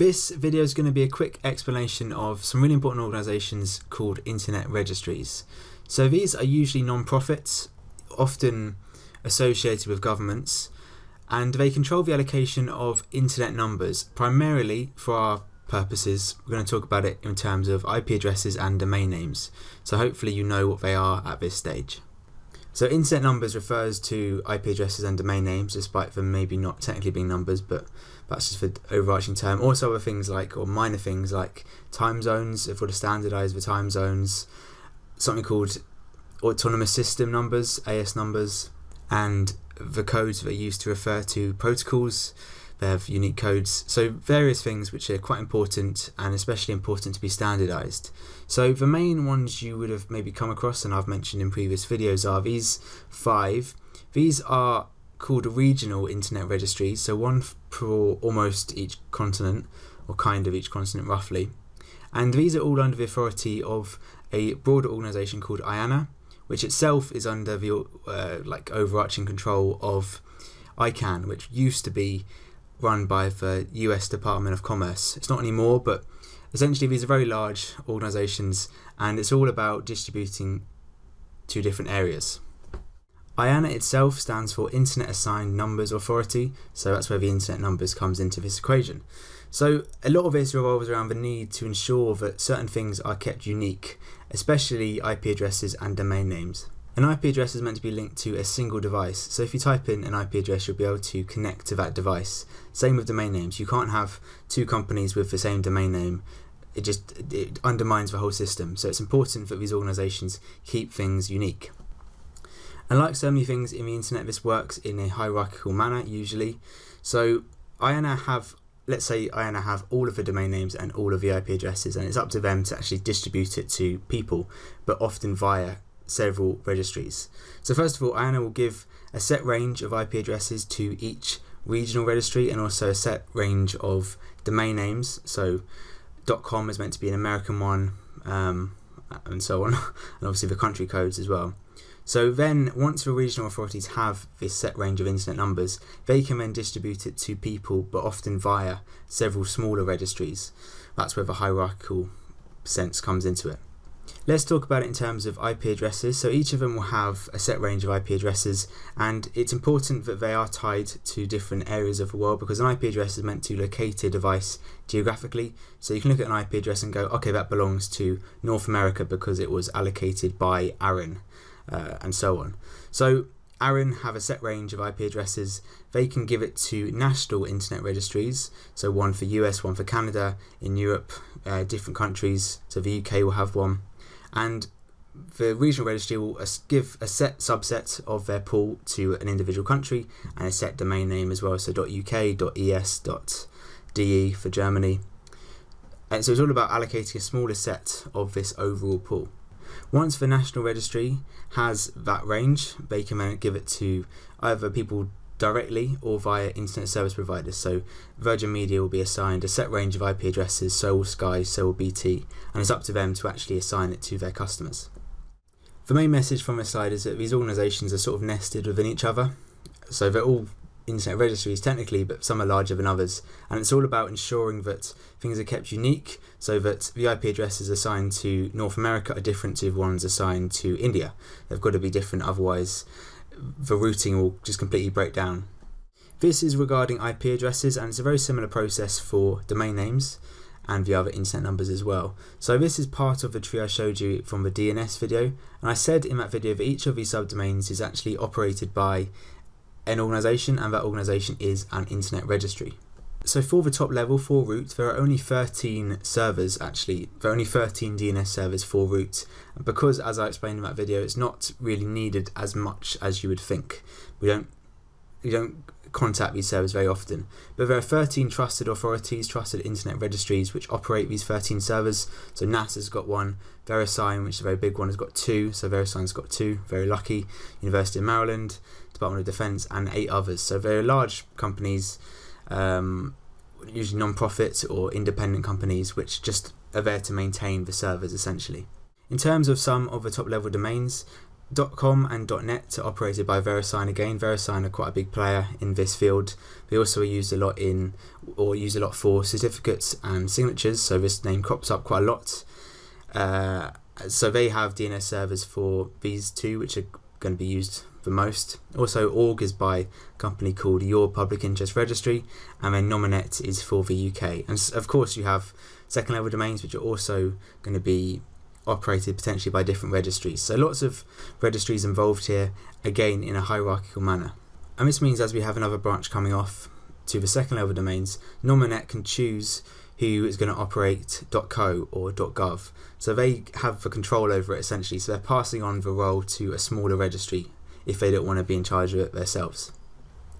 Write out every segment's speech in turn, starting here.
This video is going to be a quick explanation of some really important organisations called Internet Registries. So these are usually non-profits, often associated with governments, and they control the allocation of internet numbers, primarily for our purposes. We're going to talk about it in terms of IP addresses and domain names. So hopefully you know what they are at this stage. So internet numbers refers to IP addresses and domain names, despite them maybe not technically being numbers, but that's just the overarching term. Also other things like, or minor things like time zones, if we're to standardize the time zones, something called autonomous system numbers, AS numbers, and the codes that are used to refer to protocols. They have unique codes. So various things which are quite important and especially important to be standardized. So the main ones you would have maybe come across and I've mentioned in previous videos are these five. These are called regional internet registries, so one for almost each continent, or kind of each continent roughly. And these are all under the authority of a broader organization called IANA, which itself is under the uh, like overarching control of ICANN, which used to be run by the US Department of Commerce. It's not anymore, but essentially these are very large organizations and it's all about distributing to different areas. IANA itself stands for Internet Assigned Numbers Authority, so that's where the internet numbers comes into this equation. So a lot of this revolves around the need to ensure that certain things are kept unique, especially IP addresses and domain names. An IP address is meant to be linked to a single device, so if you type in an IP address, you'll be able to connect to that device. Same with domain names. You can't have two companies with the same domain name. It just it undermines the whole system. So it's important that these organizations keep things unique. And like so many things in the internet, this works in a hierarchical manner usually. So IANA have let's say IANA have all of the domain names and all of the IP addresses, and it's up to them to actually distribute it to people, but often via several registries. So first of all, IANA will give a set range of IP addresses to each regional registry and also a set range of domain names. So .com is meant to be an American one, um, and so on, and obviously the country codes as well. So then, once the regional authorities have this set range of internet numbers, they can then distribute it to people, but often via several smaller registries. That's where the hierarchical sense comes into it. Let's talk about it in terms of IP addresses. So each of them will have a set range of IP addresses, and it's important that they are tied to different areas of the world because an IP address is meant to locate a device geographically. So you can look at an IP address and go, okay, that belongs to North America because it was allocated by ARIN uh, and so on. So ARIN have a set range of IP addresses. They can give it to national internet registries, so one for US, one for Canada, in Europe, uh, different countries. So the UK will have one, and the regional registry will give a set subset of their pool to an individual country and a set domain name as well, so .uk, .es, .de for Germany. And so it's all about allocating a smaller set of this overall pool. Once the National Registry has that range, they can then give it to either people directly or via internet service providers. So Virgin Media will be assigned a set range of IP addresses, so will Sky, so will BT, and it's up to them to actually assign it to their customers. The main message from this slide is that these organisations are sort of nested within each other. So they're all internet registries technically, but some are larger than others. And it's all about ensuring that things are kept unique so that the IP addresses assigned to North America are different to the ones assigned to India. They've got to be different, otherwise, the routing will just completely break down. This is regarding IP addresses, and it's a very similar process for domain names and the other internet numbers as well. So this is part of the tree I showed you from the DNS video, and I said in that video that each of these subdomains is actually operated by an organization and that organization is an internet registry. So for the top level for root, there are only 13 servers actually. There are only 13 DNS servers for root because as I explained in that video, it's not really needed as much as you would think. We don't we don't contact these servers very often. But there are 13 trusted authorities, trusted internet registries which operate these 13 servers. So NASA's got one, VeriSign, which is a very big one, has got two. So VeriSign's got two, very lucky. University of Maryland, Department of Defense, and eight others. So very large companies, um, usually non-profits or independent companies, which just are there to maintain the servers essentially. In terms of some of the top level domains, .com and .net are operated by VeriSign again. VeriSign are quite a big player in this field. They also are used a lot in, or use a lot for certificates and signatures. So this name crops up quite a lot. Uh, so they have DNS servers for these two, which are going to be used the most. Also, org is by a company called Your Public Interest Registry, and then Nominet is for the UK. And of course, you have second level domains, which are also going to be operated potentially by different registries. So lots of registries involved here, again in a hierarchical manner. And this means as we have another branch coming off to the second level domains, Nominet can choose who is going to operate .co or .gov. So they have the control over it essentially. So they're passing on the role to a smaller registry if they don't want to be in charge of it themselves.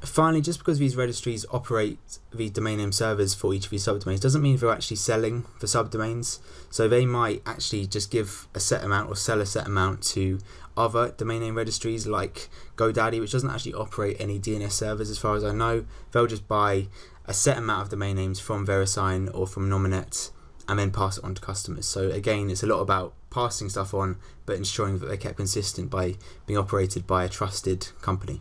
Finally, just because these registries operate the domain name servers for each of these subdomains doesn't mean they're actually selling the subdomains. So they might actually just give a set amount or sell a set amount to other domain name registries like GoDaddy, which doesn't actually operate any DNS servers as far as I know. They'll just buy a set amount of domain names from VeriSign or from Nominet and then pass it on to customers. So again, it's a lot about passing stuff on, but ensuring that they're kept consistent by being operated by a trusted company.